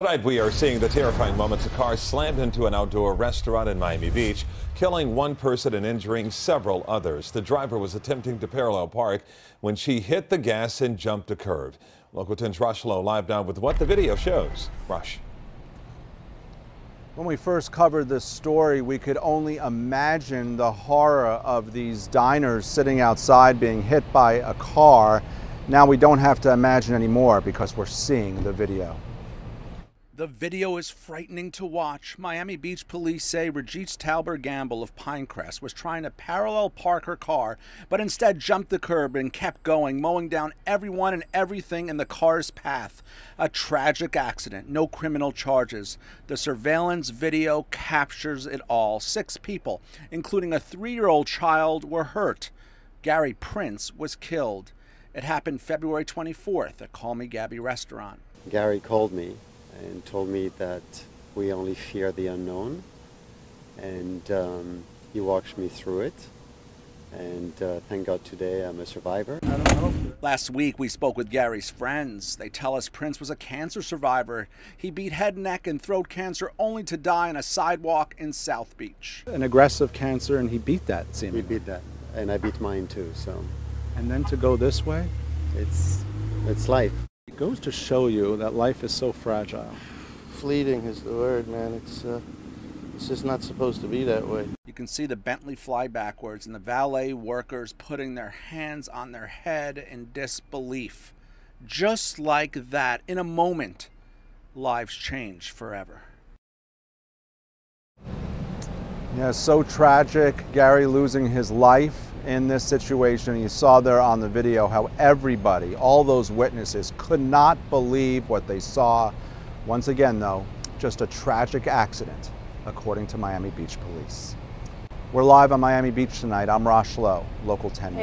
Tonight we are seeing the terrifying moments a car slammed into an outdoor restaurant in Miami Beach, killing one person and injuring several others. The driver was attempting to parallel park when she hit the gas and jumped a curve. Local 10's Rosh Lowe live now with what the video shows. Rosh. When we first covered this story, we could only imagine the horror of these diners sitting outside being hit by a car. Now we don't have to imagine anymore because we're seeing the video. The video is frightening to watch. Miami Beach police say Regis Talber Gamble of Pinecrest was trying to parallel park her car, but instead jumped the curb and kept going, mowing down everyone and everything in the car's path. A tragic accident, no criminal charges. The surveillance video captures it all. Six people, including a three year old child, were hurt. Gary Prince was killed. It happened February 24th at Call Me Gaby restaurant. Gary called me and told me that we only fear the unknown. And um, he walked me through it. And uh, thank God today I'm a survivor. Last week, we spoke with Gary's friends. They tell us Prince was a cancer survivor. He beat head, neck, and throat cancer only to die on a sidewalk in South Beach. An aggressive cancer, and he beat that, seemingly. We beat that, and I beat mine too. So, and then to go this way, it's it's life. It goes to show you that life is so fragile. Fleeting is the word, man. It's uh, it's just not supposed to be that way. You can see the Bentley fly backwards and the valet workers putting their hands on their head in disbelief. Just like that, in a moment, lives change forever. Yeah, so tragic. Gary losing his life in this situation. You saw there on the video how everybody, all those witnesses, could not believe what they saw. Once again, though, just a tragic accident according to Miami Beach Police. We're live on Miami Beach tonight. I'm Rosh Lowe, Local 10 News.